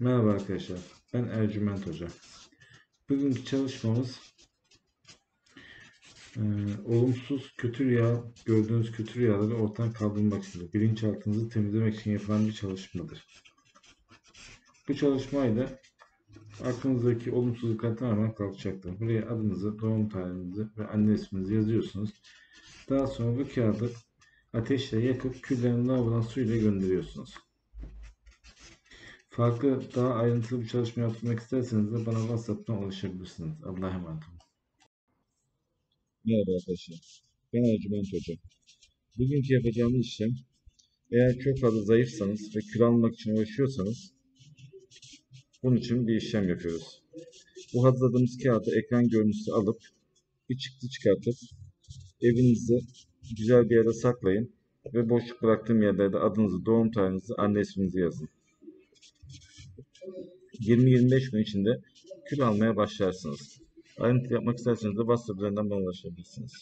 Merhaba arkadaşlar, ben Ercüment Hoca. Bugünkü çalışmamız e, olumsuz kötü rüya, gördüğünüz kötü rüyaları ortadan kaldırmak için, bilinçaltınızı temizlemek için yapılan bir çalışmadır. Bu çalışmayla aklınızdaki olumsuzluklar tamamen kalkacaktır. Buraya adınızı, doğum tarihinizi ve anne isminizi yazıyorsunuz. Daha sonra bu kağıdı ateşle yakıp küllerini lavabodan suyla gönderiyorsunuz. Farklı daha ayrıntılı bir çalışma yapmak isterseniz de bana WhatsApp'tan ulaşabilirsiniz. Allah'a emanet olun. Merhaba arkadaşlar. Ben Ercüment Hoca. Bugünkü yapacağımız işlem eğer çok fazla zayıfsanız ve kilo almak için uğraşıyorsanız bunun için bir işlem yapıyoruz. Bu hazırladığımız kağıdı ekran görüntüsü alıp bir çıktı çıkartıp evinizi güzel bir yere saklayın ve boşluk bıraktığım yerlerde adınızı, doğum tarihinizi, anne isminizi yazın. 20-25 gün içinde kilo almaya başlarsınız. Ayrıntı yapmak isterseniz de WhatsApp üzerinden bana ulaşabilirsiniz.